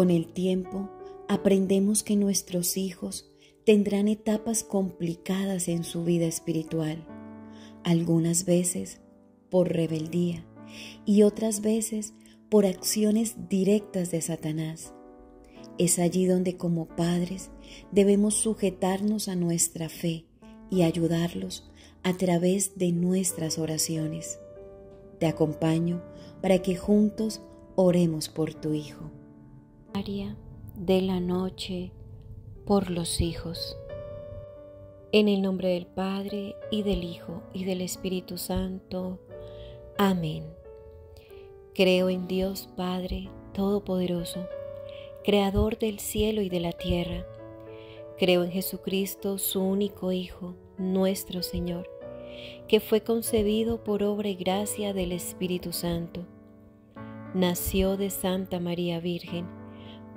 Con el tiempo aprendemos que nuestros hijos tendrán etapas complicadas en su vida espiritual, algunas veces por rebeldía y otras veces por acciones directas de Satanás. Es allí donde como padres debemos sujetarnos a nuestra fe y ayudarlos a través de nuestras oraciones. Te acompaño para que juntos oremos por tu Hijo. De la noche por los hijos. En el nombre del Padre y del Hijo y del Espíritu Santo. Amén. Creo en Dios Padre Todopoderoso, Creador del cielo y de la tierra. Creo en Jesucristo, su único Hijo, nuestro Señor, que fue concebido por obra y gracia del Espíritu Santo. Nació de Santa María Virgen,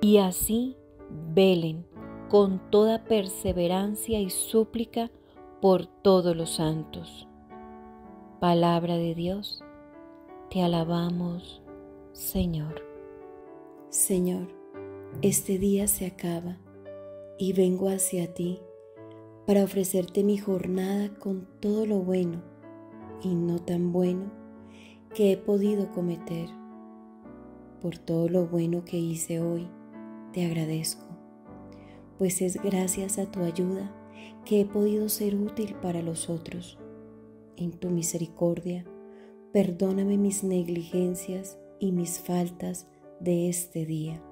Y así velen con toda perseverancia y súplica por todos los santos. Palabra de Dios, te alabamos, Señor. Señor, este día se acaba y vengo hacia ti para ofrecerte mi jornada con todo lo bueno y no tan bueno que he podido cometer. Por todo lo bueno que hice hoy, te agradezco, pues es gracias a tu ayuda que he podido ser útil para los otros. En tu misericordia, perdóname mis negligencias y mis faltas de este día.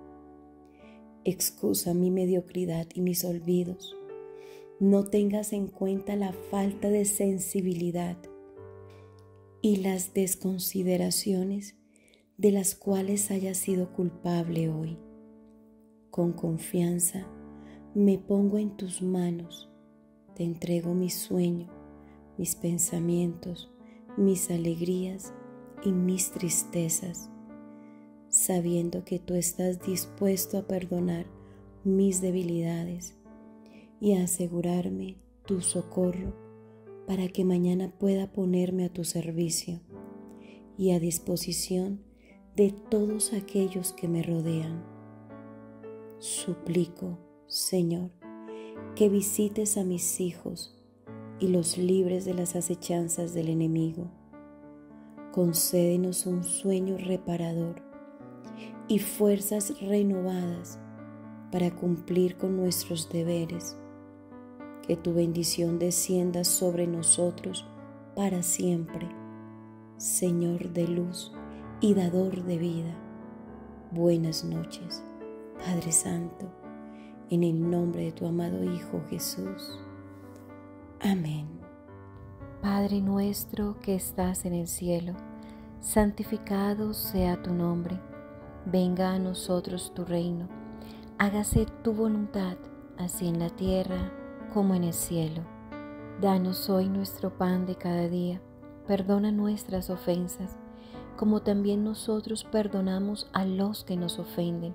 Excusa mi mediocridad y mis olvidos. No tengas en cuenta la falta de sensibilidad y las desconsideraciones de las cuales haya sido culpable hoy. Con confianza. Me pongo en tus manos, te entrego mi sueño, mis pensamientos, mis alegrías y mis tristezas, sabiendo que tú estás dispuesto a perdonar mis debilidades y a asegurarme tu socorro para que mañana pueda ponerme a tu servicio y a disposición de todos aquellos que me rodean. Suplico, Señor, que visites a mis hijos y los libres de las acechanzas del enemigo. Concédenos un sueño reparador y fuerzas renovadas para cumplir con nuestros deberes que tu bendición descienda sobre nosotros para siempre. Señor de luz y dador de vida, buenas noches, Padre Santo, en el nombre de tu amado Hijo Jesús. Amén. Padre nuestro que estás en el cielo, santificado sea tu nombre, venga a nosotros tu reino, hágase tu voluntad, así en la tierra como en el cielo. Danos hoy nuestro pan de cada día. Perdona nuestras ofensas, como también nosotros perdonamos a los que nos ofenden.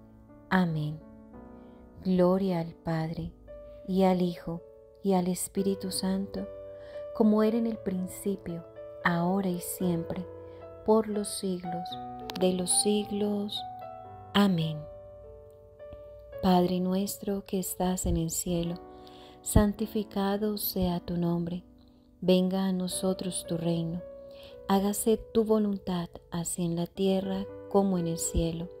Amén. Gloria al Padre, y al Hijo, y al Espíritu Santo, como era en el principio, ahora y siempre, por los siglos de los siglos. Amén. Padre nuestro que estás en el cielo, santificado sea tu nombre, venga a nosotros tu reino, hágase tu voluntad, así en la tierra como en el cielo.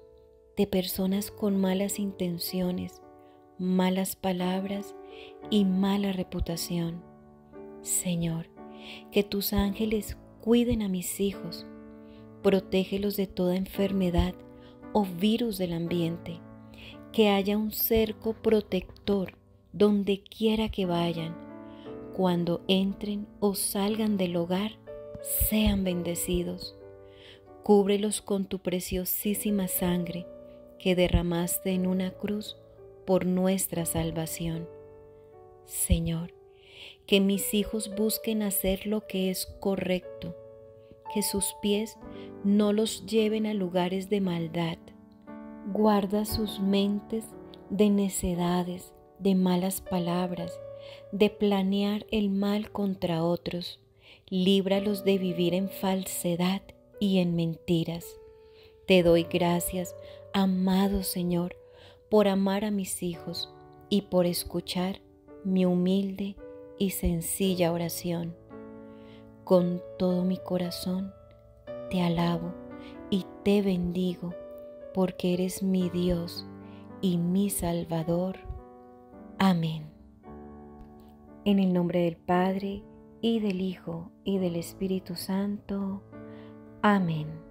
de personas con malas intenciones, malas palabras y mala reputación. Señor, que tus ángeles cuiden a mis hijos, protégelos de toda enfermedad o virus del ambiente, que haya un cerco protector donde quiera que vayan, cuando entren o salgan del hogar, sean bendecidos. Cúbrelos con tu preciosísima sangre que derramaste en una cruz por nuestra salvación. Señor, que mis hijos busquen hacer lo que es correcto, que sus pies no los lleven a lugares de maldad. Guarda sus mentes de necedades, de malas palabras, de planear el mal contra otros. Líbralos de vivir en falsedad y en mentiras. Te doy gracias Amado Señor, por amar a mis hijos y por escuchar mi humilde y sencilla oración. Con todo mi corazón te alabo y te bendigo porque eres mi Dios y mi Salvador. Amén. En el nombre del Padre, y del Hijo, y del Espíritu Santo. Amén.